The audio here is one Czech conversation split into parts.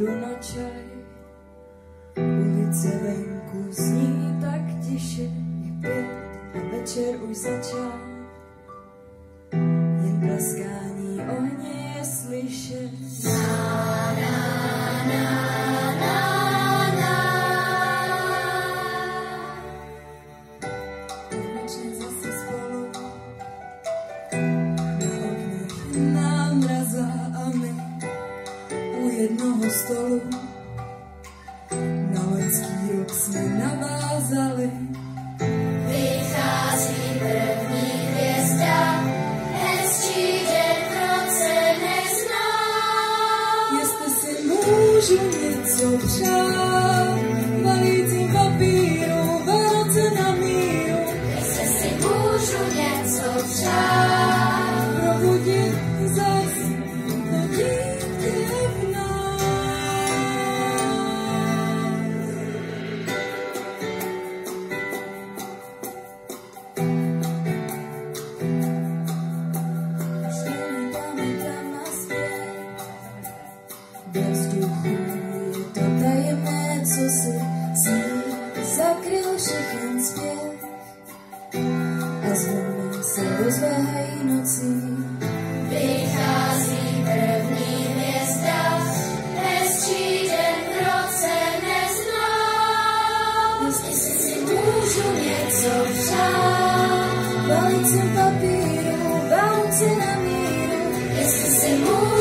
půjdu na čaj. Ulice venku zní tak tiše, je pět a večer už začal. Jen praskání ohně je slyšet. Na, na, na, na. Zase spolu na slavného stolu. Na loňský rok jsme navázali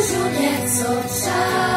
czasu nieco czas.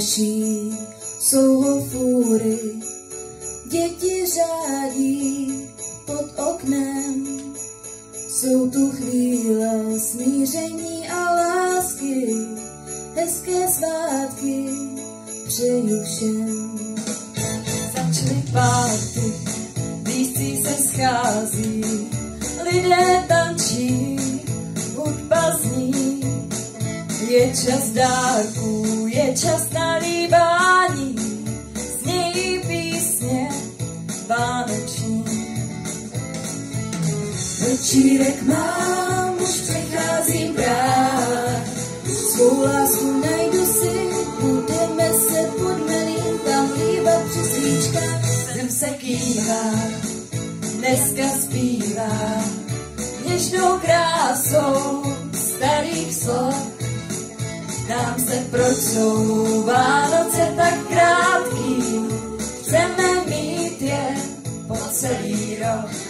naší jsou hofury, děti řádí pod oknem. Jsou tu chvíle smíření a lásky, hezké svátky přeju všem. Začaly párty, blízcí se schází, lidé tančí, hudba zní, je čas dárků. Šívek mám, už přecházím práh. Svou lásku najdu si, budeme se pod melím tam líbat při svíčkách. Zem se kývá, dneska zpívá, něžnou krásou starých slov. Dám se, proč jsou Vánoce tak krátký, chceme mít je po celý rok.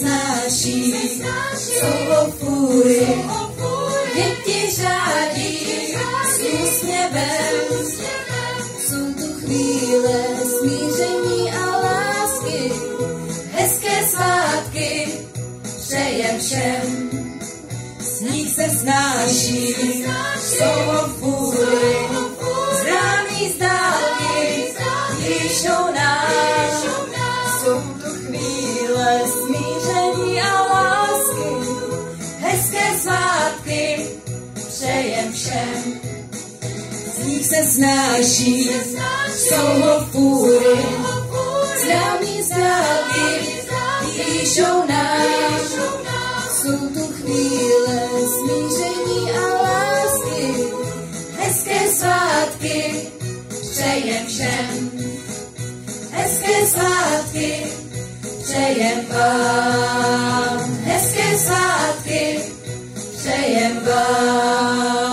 Sashi, Sashi, Sobofuye, Sobofuye. z se snáší, jsou ho v půry, známí zdáky, píšou nám, jsou tu chvíle smíření a lásky, hezké svátky, přejem všem, hezké svátky, přejem vám, hezké svátky, přejem vám.